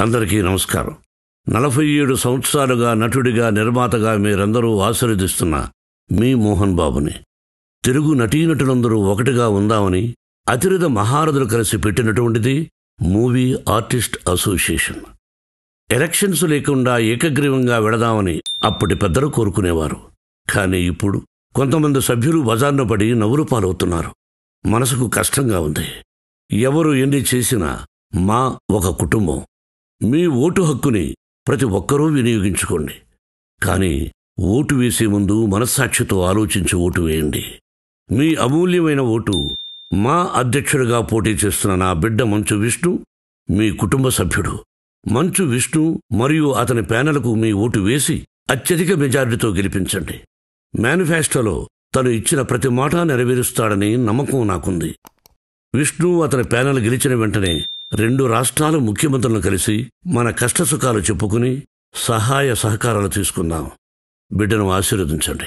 అందరికీ నమస్కారం. నలభై ఏడు సంవత్సరాలుగా నటుడిగా నిర్మాతగా మీరందరూ ఆశీర్వదిస్తున్న మీ మోహన్ బాబుని. తెలుగు నటీనటులందరూ ఒకటిగా ఉందామని అతిరిత మహారథులు కలిసి పెట్టినటువంటిది మూవీ ఆర్టిస్ట్ అసోసియేషన్. ఎలక్షన్స్ లేకుండా ఏకగ్రీవంగా వెళదామని అప్పటి పెద్దలు కోరుకునేవారు. కానీ ఇప్పుడు కొంతమంది సభ్యులు బజార్న పడి నవ్వులు పాలవుతున్నారు. మనసుకు కష్టంగా ఉంది. ఎవరు ఎన్ని చేసినా మా ఒక కుటుంబం. మీ ఓటు హక్కుని ప్రతి ఒక్కరూ వినియోగించుకోండి. కానీ ఓటు వేసే ముందు మనస్సాక్షితో ఆలోచించి ఓటు వేయండి. మీ అమూల్యమైన ఓటు మా అధ్యక్షుడిగా పోటీ చేస్తున్న నా బిడ్డ మంచు విష్ణు మీ కుటుంబ సభ్యుడు. మంచు విష్ణు మరియు అతని ప్యానెల్కు మీ ఓటు వేసి అత్యధిక మెజారిటీతో గెలిపించండి. మేనిఫెస్టోలో తను ఇచ్చిన ప్రతి మాట నెరవేరుస్తాడని నమ్మకం నాకుంది. విష్ణు అతని ప్యానెల్ గెలిచిన వెంటనే రెండు రాష్ట్రాల ముఖ్యమంత్రులను కలిసి మన కష్టసుఖాలు చెప్పుకుని సహాయ సహకారాలు తీసుకుందాం. బిడ్డను ఆశీర్వదించండి.